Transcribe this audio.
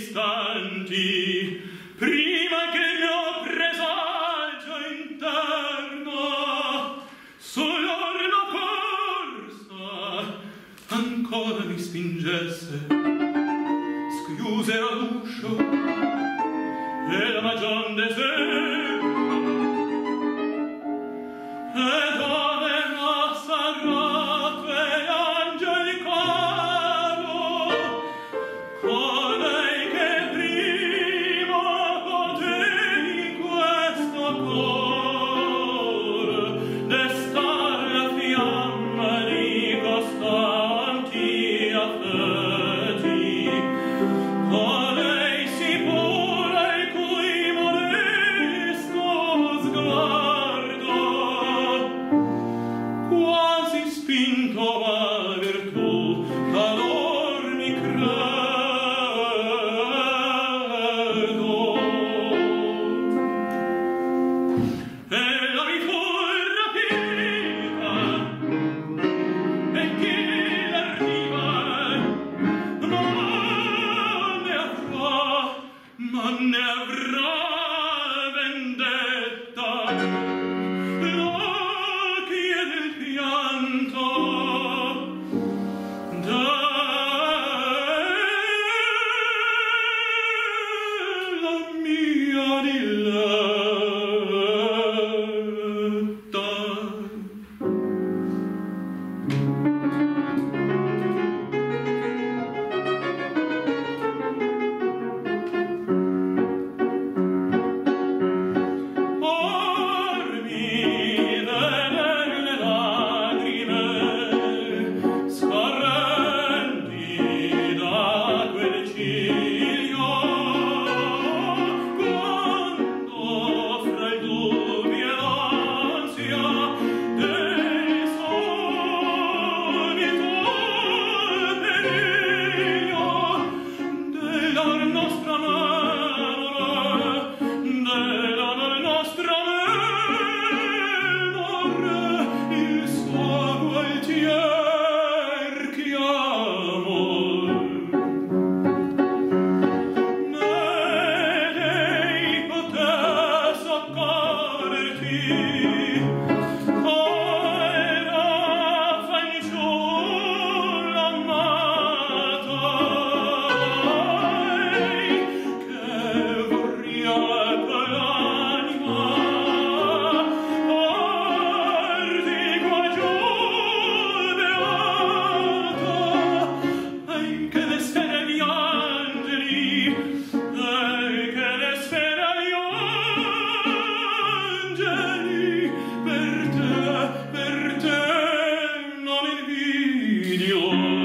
distanti prima che mio presagio interno sull'or corsa ancora mi spingesse schiuse ad uscio e la magion deserto mia di lei Dios.